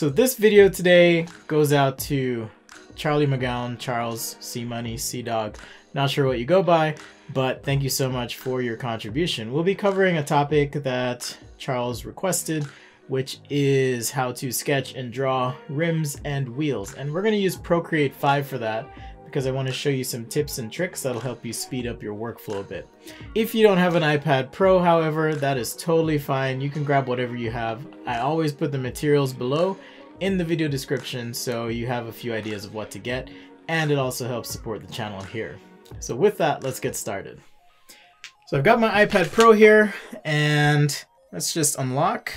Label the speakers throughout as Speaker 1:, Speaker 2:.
Speaker 1: So this video today goes out to Charlie McGowan, Charles, C Money, C Dog. Not sure what you go by, but thank you so much for your contribution. We'll be covering a topic that Charles requested, which is how to sketch and draw rims and wheels. And we're going to use Procreate 5 for that because I want to show you some tips and tricks that'll help you speed up your workflow a bit. If you don't have an iPad Pro, however, that is totally fine. You can grab whatever you have. I always put the materials below in the video description so you have a few ideas of what to get and it also helps support the channel here. So with that, let's get started. So I've got my iPad Pro here and let's just unlock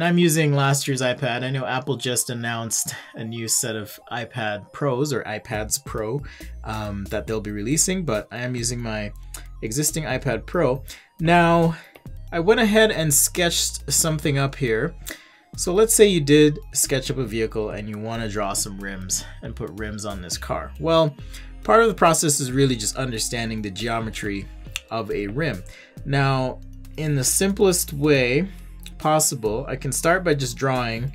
Speaker 1: and I'm using last year's iPad. I know Apple just announced a new set of iPad Pros or iPads Pro um, that they'll be releasing, but I am using my existing iPad Pro. Now, I went ahead and sketched something up here. So let's say you did sketch up a vehicle and you want to draw some rims and put rims on this car. Well, part of the process is really just understanding the geometry of a rim. Now, in the simplest way, possible, I can start by just drawing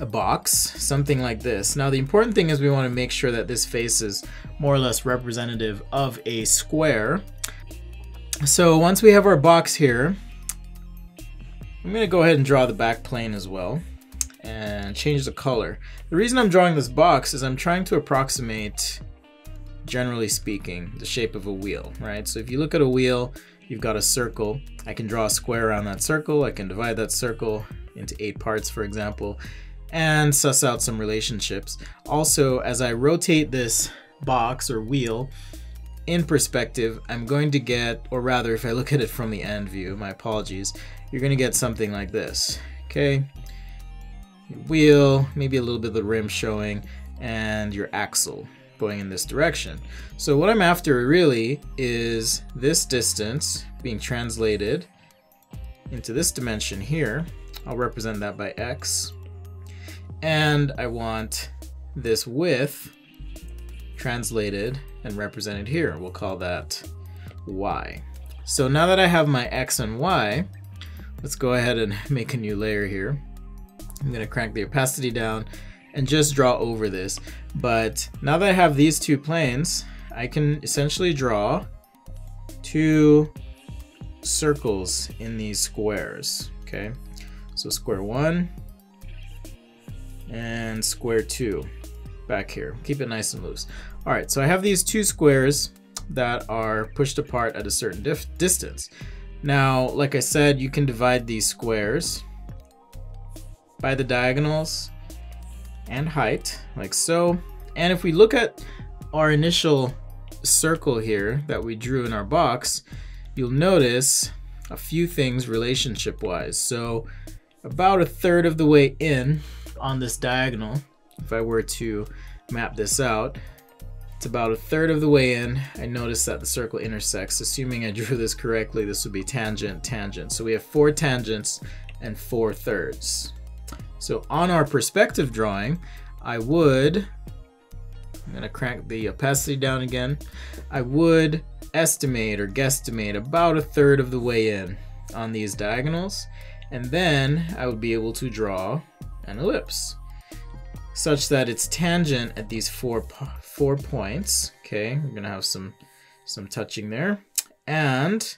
Speaker 1: a box, something like this. Now the important thing is we want to make sure that this face is more or less representative of a square. So once we have our box here, I'm going to go ahead and draw the back plane as well and change the color. The reason I'm drawing this box is I'm trying to approximate, generally speaking, the shape of a wheel, right? So if you look at a wheel, you've got a circle. I can draw a square around that circle. I can divide that circle into eight parts, for example, and suss out some relationships. Also, as I rotate this box or wheel in perspective, I'm going to get, or rather, if I look at it from the end view, my apologies, you're going to get something like this. Okay, wheel, maybe a little bit of the rim showing, and your axle going in this direction. So what I'm after really is this distance being translated into this dimension here. I'll represent that by x. And I want this width translated and represented here. We'll call that y. So now that I have my x and y, let's go ahead and make a new layer here. I'm going to crank the opacity down and just draw over this. But now that I have these two planes, I can essentially draw two circles in these squares, okay? So square one and square two back here. Keep it nice and loose. All right, so I have these two squares that are pushed apart at a certain distance. Now, like I said, you can divide these squares by the diagonals and height, like so. And if we look at our initial circle here that we drew in our box, you'll notice a few things relationship-wise. So about a third of the way in on this diagonal, if I were to map this out, it's about a third of the way in. I notice that the circle intersects. Assuming I drew this correctly, this would be tangent, tangent. So we have four tangents and four thirds. So on our perspective drawing, I would, I'm gonna crank the opacity down again, I would estimate or guesstimate about a third of the way in on these diagonals, and then I would be able to draw an ellipse such that it's tangent at these four four points. Okay, we're gonna have some some touching there, and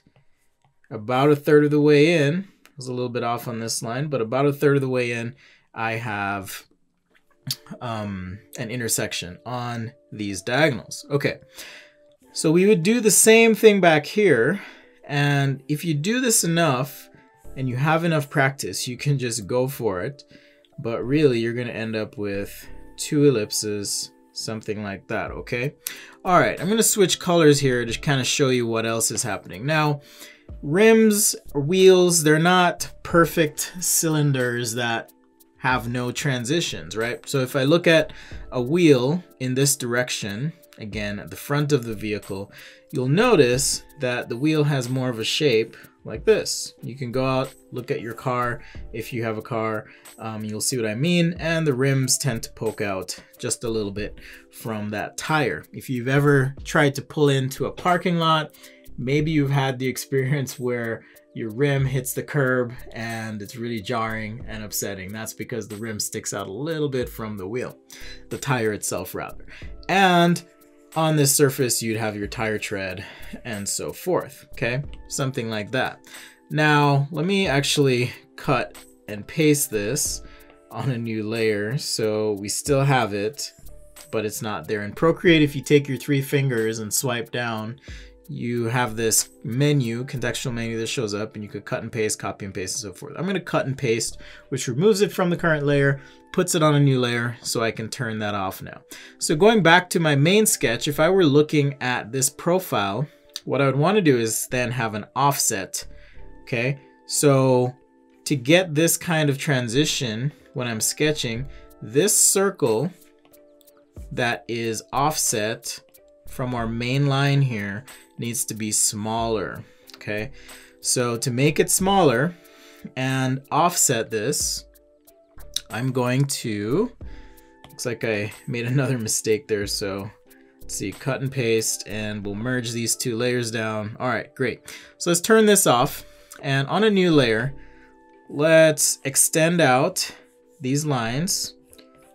Speaker 1: about a third of the way in, was a little bit off on this line, but about a third of the way in, I have um, an intersection on these diagonals. Okay, so we would do the same thing back here. And if you do this enough and you have enough practice, you can just go for it. But really, you're going to end up with two ellipses, something like that, okay? All right, I'm going to switch colors here to kind of show you what else is happening. Now, rims, wheels, they're not perfect cylinders that have no transitions, right? So if I look at a wheel in this direction, again, at the front of the vehicle, you'll notice that the wheel has more of a shape like this. You can go out, look at your car if you have a car, um, you'll see what I mean, and the rims tend to poke out just a little bit from that tire. If you've ever tried to pull into a parking lot maybe you've had the experience where your rim hits the curb and it's really jarring and upsetting. That's because the rim sticks out a little bit from the wheel, the tire itself rather. And on this surface, you'd have your tire tread and so forth, okay? Something like that. Now, let me actually cut and paste this on a new layer so we still have it, but it's not there. In Procreate, if you take your three fingers and swipe down, you have this menu, contextual menu that shows up and you could cut and paste, copy and paste and so forth. I'm going to cut and paste, which removes it from the current layer, puts it on a new layer so I can turn that off now. So going back to my main sketch, if I were looking at this profile, what I would want to do is then have an offset. Okay, so to get this kind of transition when I'm sketching, this circle that is offset from our main line here needs to be smaller, okay? So to make it smaller and offset this, I'm going to, looks like I made another mistake there, so let's see, cut and paste, and we'll merge these two layers down. All right, great. So let's turn this off, and on a new layer, let's extend out these lines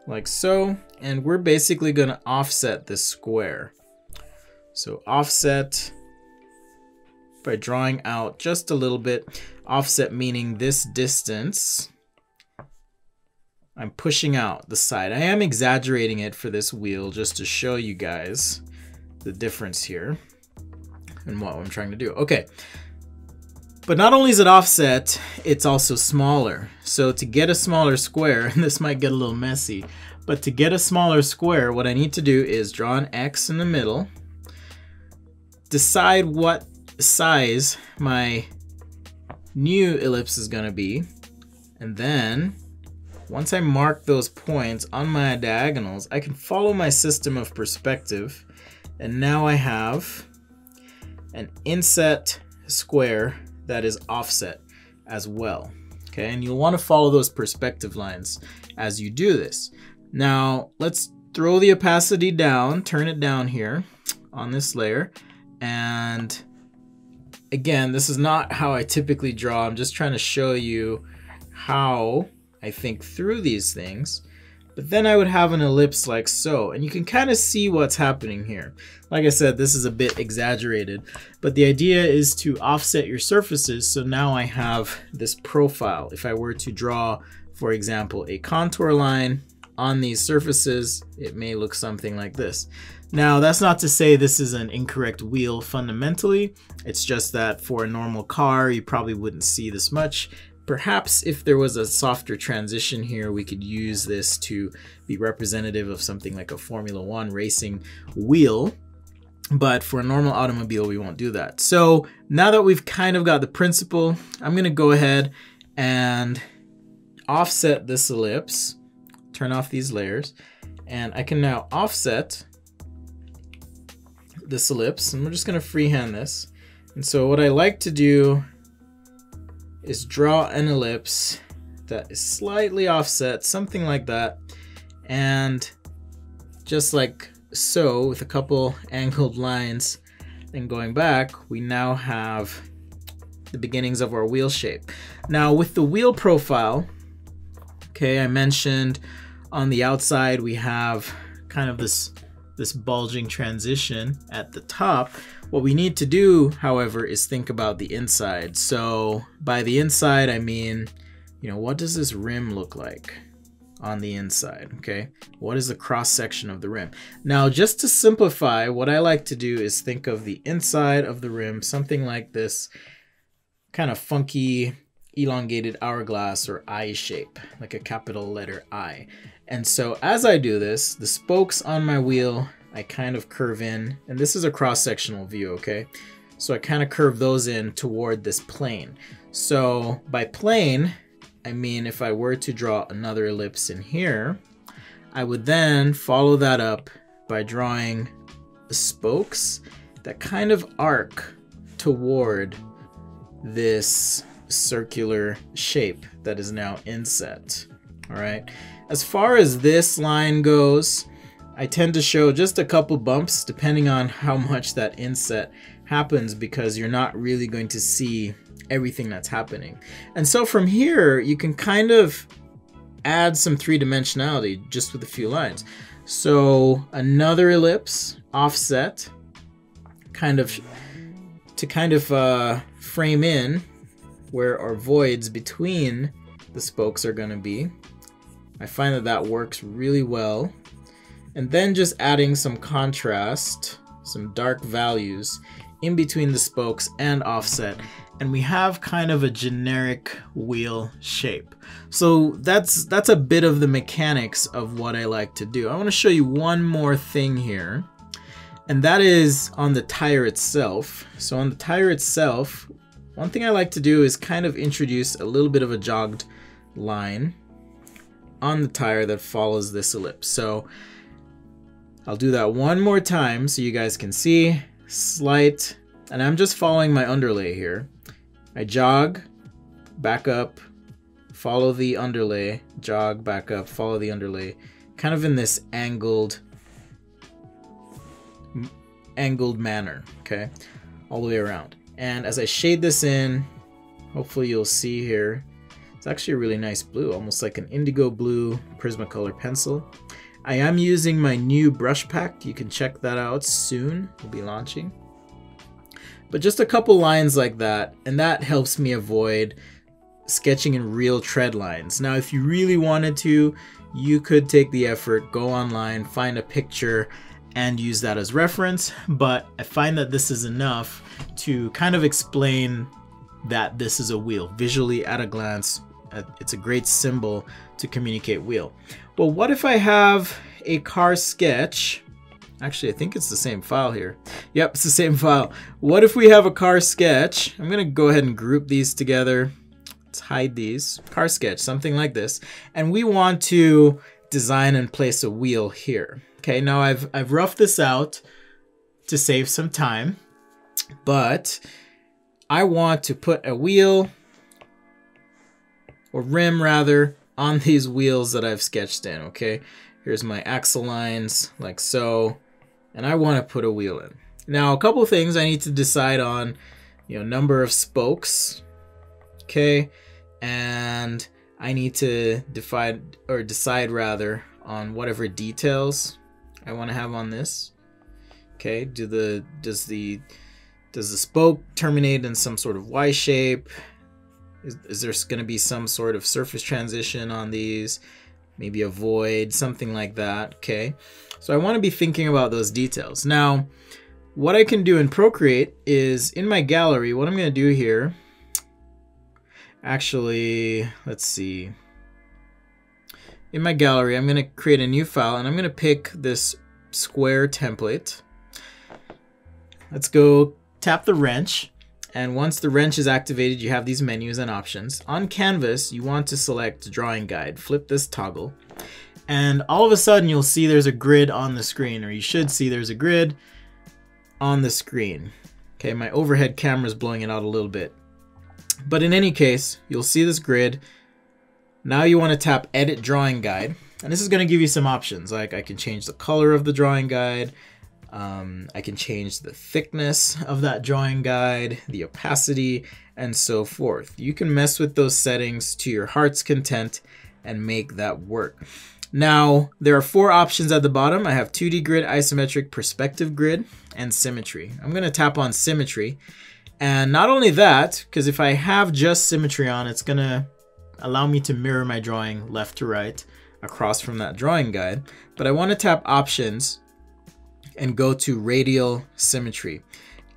Speaker 1: like so, and we're basically gonna offset this square. So offset by drawing out just a little bit. Offset meaning this distance. I'm pushing out the side. I am exaggerating it for this wheel just to show you guys the difference here and what I'm trying to do. Okay. But not only is it offset, it's also smaller. So to get a smaller square, and this might get a little messy, but to get a smaller square, what I need to do is draw an X in the middle decide what size my new ellipse is going to be. And then once I mark those points on my diagonals, I can follow my system of perspective. And now I have an inset square that is offset as well. Okay, and you'll want to follow those perspective lines as you do this. Now, let's throw the opacity down, turn it down here on this layer. And again, this is not how I typically draw. I'm just trying to show you how I think through these things. But then I would have an ellipse like so, and you can kind of see what's happening here. Like I said, this is a bit exaggerated, but the idea is to offset your surfaces. So now I have this profile. If I were to draw, for example, a contour line on these surfaces, it may look something like this. Now, that's not to say this is an incorrect wheel fundamentally. It's just that for a normal car, you probably wouldn't see this much. Perhaps if there was a softer transition here, we could use this to be representative of something like a Formula One racing wheel. But for a normal automobile, we won't do that. So now that we've kind of got the principle, I'm gonna go ahead and offset this ellipse, turn off these layers, and I can now offset this ellipse and we're just gonna freehand this. And so what I like to do is draw an ellipse that is slightly offset, something like that. And just like so, with a couple angled lines and going back, we now have the beginnings of our wheel shape. Now with the wheel profile, okay, I mentioned on the outside we have kind of this this bulging transition at the top. What we need to do, however, is think about the inside. So by the inside, I mean, you know, what does this rim look like on the inside, okay? What is the cross section of the rim? Now, just to simplify, what I like to do is think of the inside of the rim, something like this kind of funky elongated hourglass or I shape, like a capital letter I. And so as I do this, the spokes on my wheel, I kind of curve in, and this is a cross-sectional view, okay? So I kind of curve those in toward this plane. So by plane, I mean if I were to draw another ellipse in here, I would then follow that up by drawing the spokes that kind of arc toward this circular shape that is now inset. All right. As far as this line goes, I tend to show just a couple bumps depending on how much that inset happens because you're not really going to see everything that's happening. And so from here, you can kind of add some three dimensionality just with a few lines. So another ellipse, offset, kind of to kind of uh, frame in where our voids between the spokes are going to be. I find that that works really well. And then just adding some contrast, some dark values in between the spokes and offset and we have kind of a generic wheel shape. So that's that's a bit of the mechanics of what I like to do. I want to show you one more thing here and that is on the tire itself. So on the tire itself, one thing I like to do is kind of introduce a little bit of a jogged line on the tire that follows this ellipse. So I'll do that one more time so you guys can see. Slight, and I'm just following my underlay here. I jog, back up, follow the underlay, jog, back up, follow the underlay, kind of in this angled angled manner, okay? All the way around. And as I shade this in, hopefully you'll see here, it's actually a really nice blue, almost like an indigo blue Prismacolor pencil. I am using my new brush pack. You can check that out soon. We'll be launching. But just a couple lines like that, and that helps me avoid sketching in real tread lines. Now, if you really wanted to, you could take the effort, go online, find a picture, and use that as reference, but I find that this is enough to kind of explain that this is a wheel. Visually, at a glance, it's a great symbol to communicate wheel. Well, what if I have a car sketch Actually, I think it's the same file here. Yep, it's the same file. What if we have a car sketch? I'm to go ahead and group these together. Let's hide these. Car sketch, something like this. And we want to design and place a wheel here. Okay, now I've, I've roughed this out to save some time. But I want to put a wheel, or rim rather, on these wheels that I've sketched in, okay? Here's my axle lines, like so and I want to put a wheel in. Now, a couple things I need to decide on, you know, number of spokes, okay, and I need to define or decide rather on whatever details I want to have on this. Okay, do the does the does the spoke terminate in some sort of Y shape? Is, is there going to be some sort of surface transition on these? Maybe a void, something like that. Okay. So I want to be thinking about those details. Now, what I can do in Procreate is in my gallery, what I'm going to do here, actually, let's see. In my gallery, I'm going to create a new file and I'm going to pick this square template. Let's go tap the wrench. And once the wrench is activated, you have these menus and options. On canvas, you want to select drawing guide. Flip this toggle and all of a sudden you'll see there's a grid on the screen, or you should see there's a grid on the screen. Okay, my overhead camera is blowing it out a little bit. But in any case, you'll see this grid. Now you want to tap Edit Drawing Guide. And this is going to give you some options, like I can change the color of the drawing guide, um, I can change the thickness of that drawing guide, the opacity, and so forth. You can mess with those settings to your heart's content and make that work. Now, there are four options at the bottom. I have 2D grid, isometric, perspective grid, and symmetry. I'm going to tap on symmetry. And not only that, because if I have just symmetry on, it's going to allow me to mirror my drawing left to right across from that drawing guide. But I want to tap options and go to radial symmetry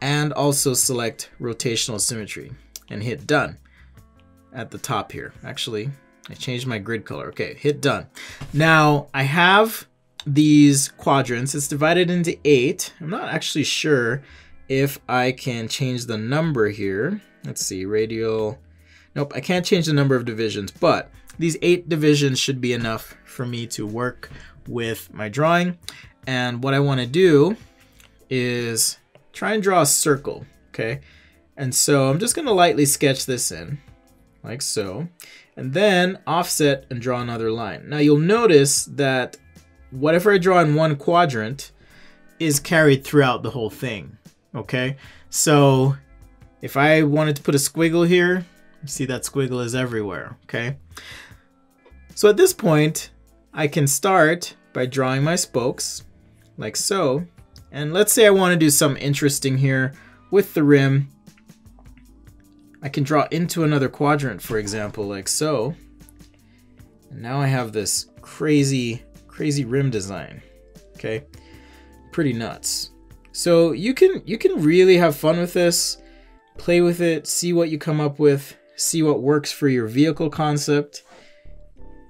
Speaker 1: and also select rotational symmetry and hit done at the top here. Actually, I changed my grid color. Okay, hit done. Now I have these quadrants. It's divided into eight. I'm not actually sure if I can change the number here. Let's see, radial. Nope, I can't change the number of divisions, but these eight divisions should be enough for me to work with my drawing. And what I want to do is try and draw a circle, okay? And so I'm just going to lightly sketch this in, like so and then offset and draw another line. Now you'll notice that whatever I draw in one quadrant is carried throughout the whole thing, okay? So if I wanted to put a squiggle here, see that squiggle is everywhere, okay? So at this point, I can start by drawing my spokes, like so. And let's say I want to do something interesting here with the rim. I can draw into another quadrant, for example, like so. And now I have this crazy, crazy rim design, okay? Pretty nuts. So you can you can really have fun with this, play with it, see what you come up with, see what works for your vehicle concept.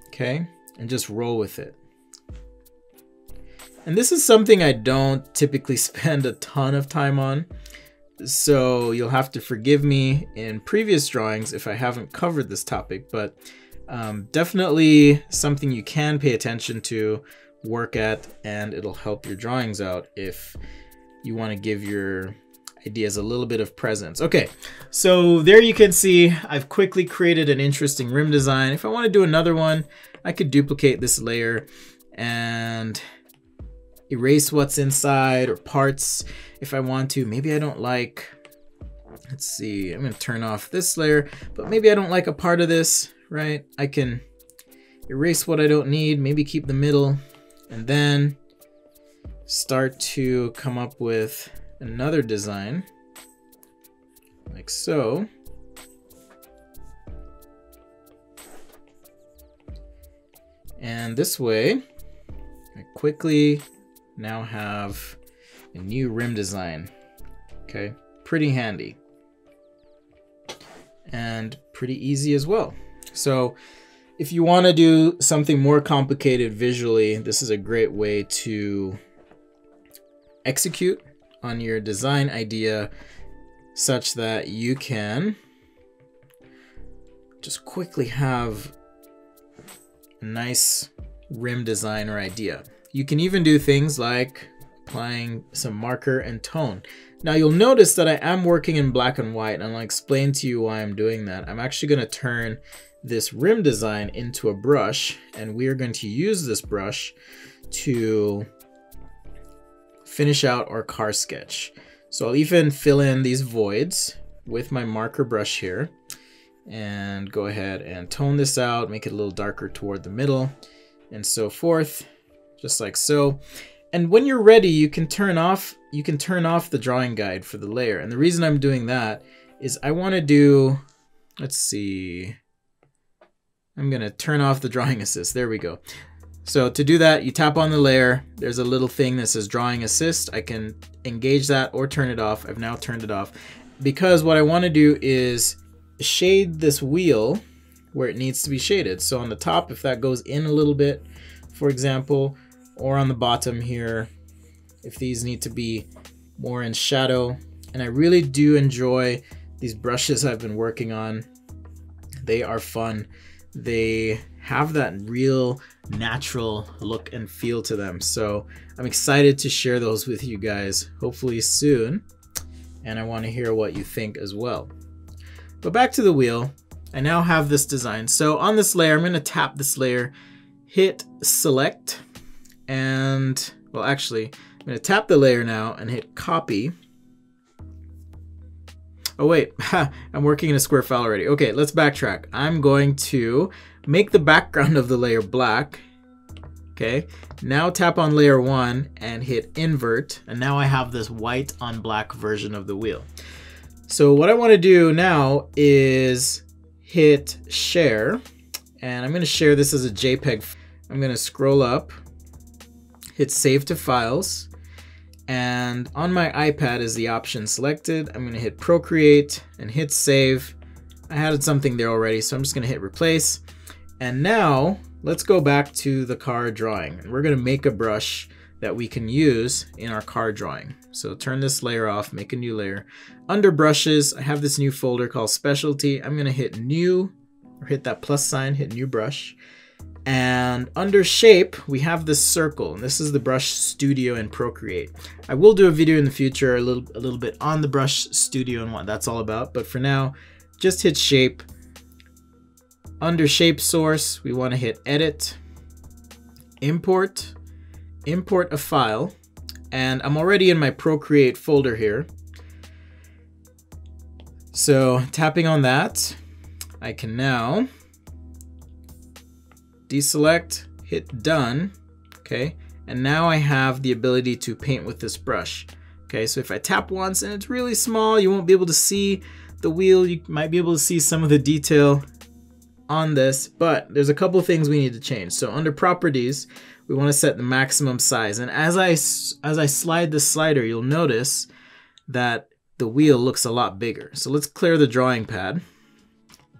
Speaker 1: Okay? And just roll with it. And this is something I don't typically spend a ton of time on. So you'll have to forgive me in previous drawings if I haven't covered this topic, but um, definitely something you can pay attention to, work at, and it'll help your drawings out if you want to give your ideas a little bit of presence. Okay, so there you can see I've quickly created an interesting rim design. If I want to do another one, I could duplicate this layer and erase what's inside or parts if I want to. Maybe I don't like, let's see, I'm to turn off this layer, but maybe I don't like a part of this, right? I can erase what I don't need, maybe keep the middle, and then start to come up with another design like so. And this way, I quickly now have a new rim design. Okay, pretty handy. And pretty easy as well. So if you want to do something more complicated visually, this is a great way to execute on your design idea such that you can just quickly have a nice rim design or idea. You can even do things like applying some marker and tone. Now you'll notice that I am working in black and white and I'll explain to you why I'm doing that. I'm actually going to turn this rim design into a brush and we are going to use this brush to finish out our car sketch. So I'll even fill in these voids with my marker brush here and go ahead and tone this out, make it a little darker toward the middle and so forth, just like so. And when you're ready, you can turn off you can turn off the drawing guide for the layer. And the reason I'm doing that is I want to do let's see. I'm going to turn off the drawing assist. There we go. So to do that, you tap on the layer. There's a little thing that says drawing assist. I can engage that or turn it off. I've now turned it off because what I want to do is shade this wheel where it needs to be shaded. So on the top, if that goes in a little bit, for example, or on the bottom here, if these need to be more in shadow. And I really do enjoy these brushes I've been working on. They are fun. They have that real natural look and feel to them. So I'm excited to share those with you guys, hopefully soon. And I want to hear what you think as well. But back to the wheel, I now have this design. So on this layer, I'm going to tap this layer, hit select, and well, actually, I'm going to tap the layer now and hit copy. Oh wait, I'm working in a square file already. Okay, let's backtrack. I'm going to make the background of the layer black. Okay, now tap on layer one and hit invert. And now I have this white on black version of the wheel. So what I wanna do now is hit share. And I'm gonna share this as a JPEG. I'm gonna scroll up, hit save to files. And on my iPad is the option selected. I'm gonna hit Procreate and hit save. I had something there already, so I'm just gonna hit replace. And now let's go back to the car drawing. We're gonna make a brush that we can use in our car drawing. So turn this layer off, make a new layer. Under brushes, I have this new folder called specialty. I'm gonna hit new, or hit that plus sign, hit new brush. And under shape, we have this circle, and this is the Brush Studio in Procreate. I will do a video in the future, a little, a little bit on the Brush Studio and what that's all about, but for now, just hit shape, under shape source, we want to hit edit, import, import a file, and I'm already in my Procreate folder here. So tapping on that, I can now deselect, hit done, okay? And now I have the ability to paint with this brush. Okay, so if I tap once and it's really small, you won't be able to see the wheel. You might be able to see some of the detail on this, but there's a couple things we need to change. So under properties, we want to set the maximum size. And as I, as I slide the slider, you'll notice that the wheel looks a lot bigger. So let's clear the drawing pad.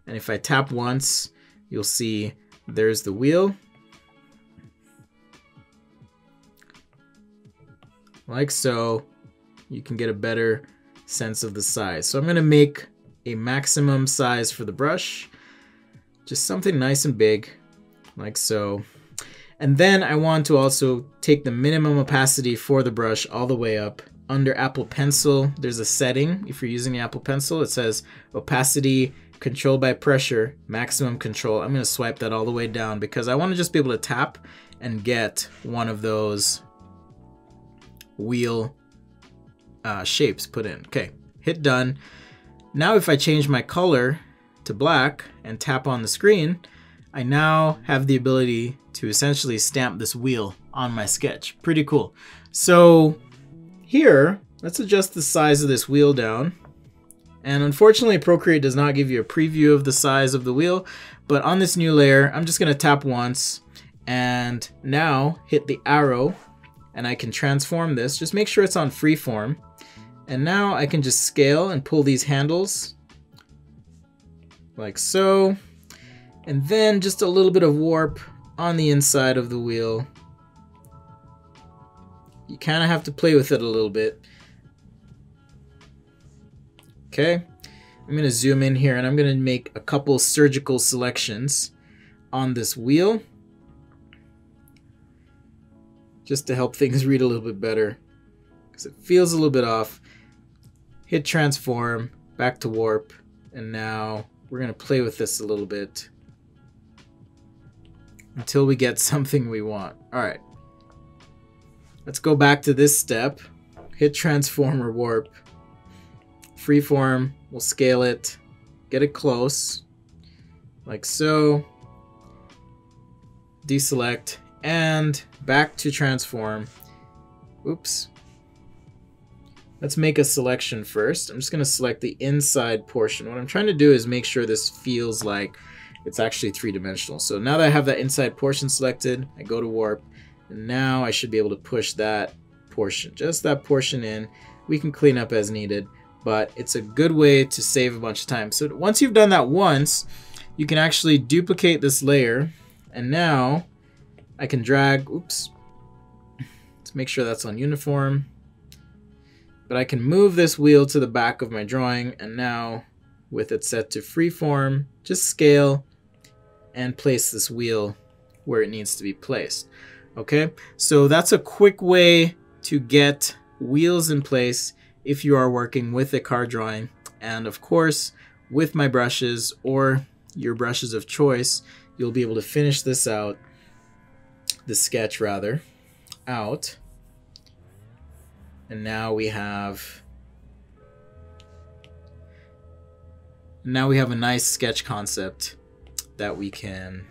Speaker 1: And if I tap once, you'll see there's the wheel. Like so, you can get a better sense of the size. So I'm gonna make a maximum size for the brush. Just something nice and big, like so. And then I want to also take the minimum opacity for the brush all the way up. Under Apple Pencil, there's a setting. If you're using the Apple Pencil, it says opacity control by pressure, maximum control. I'm gonna swipe that all the way down because I wanna just be able to tap and get one of those wheel uh, shapes put in. Okay, hit done. Now if I change my color to black and tap on the screen, I now have the ability to essentially stamp this wheel on my sketch. Pretty cool. So here, let's adjust the size of this wheel down. And unfortunately, Procreate does not give you a preview of the size of the wheel, but on this new layer, I'm just gonna tap once and now hit the arrow and I can transform this. Just make sure it's on freeform. And now I can just scale and pull these handles like so. And then just a little bit of warp on the inside of the wheel. You kind of have to play with it a little bit. Okay, I'm going to zoom in here and I'm going to make a couple surgical selections on this wheel just to help things read a little bit better because it feels a little bit off. Hit transform, back to warp, and now we're going to play with this a little bit until we get something we want. All right. Let's go back to this step. Hit transform or warp. Freeform, we'll scale it, get it close, like so. Deselect, and back to transform. Oops. Let's make a selection first. I'm just going to select the inside portion. What I'm trying to do is make sure this feels like it's actually three-dimensional. So now that I have that inside portion selected, I go to warp, and now I should be able to push that portion, just that portion in. We can clean up as needed, but it's a good way to save a bunch of time. So once you've done that once, you can actually duplicate this layer, and now I can drag, oops, let's make sure that's on uniform. But I can move this wheel to the back of my drawing and now with it set to freeform, just scale and place this wheel where it needs to be placed. Okay, so that's a quick way to get wheels in place if you are working with a card drawing. And of course, with my brushes or your brushes of choice, you'll be able to finish this out the sketch rather out. And now we have now we have a nice sketch concept that we can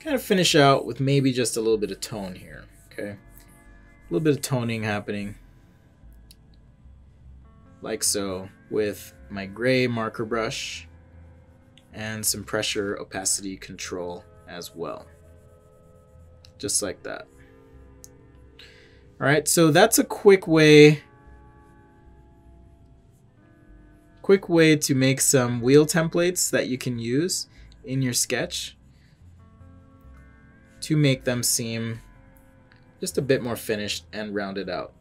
Speaker 1: kind of finish out with maybe just a little bit of tone here, okay? A little bit of toning happening like so with my gray marker brush and some pressure opacity control as well just like that. All right, so that's a quick way quick way to make some wheel templates that you can use in your sketch to make them seem just a bit more finished and rounded out.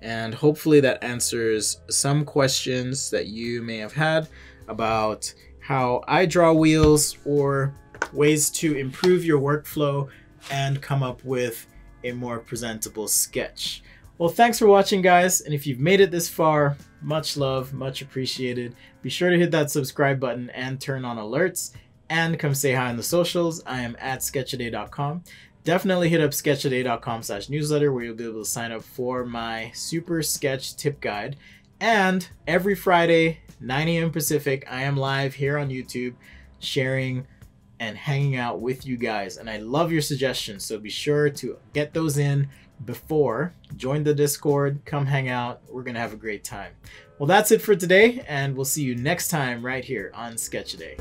Speaker 1: And hopefully that answers some questions that you may have had about how I draw wheels or ways to improve your workflow and come up with a more presentable sketch. Well, thanks for watching, guys. And if you've made it this far, much love, much appreciated. Be sure to hit that subscribe button and turn on alerts and come say hi on the socials. I am at sketchaday.com. Definitely hit up sketchaday.com slash newsletter where you'll be able to sign up for my super sketch tip guide. And every Friday 9 a.m. Pacific. I am live here on YouTube sharing and hanging out with you guys. And I love your suggestions. So be sure to get those in before. Join the Discord, come hang out. We're going to have a great time. Well, that's it for today, and we'll see you next time right here on Sketch Day.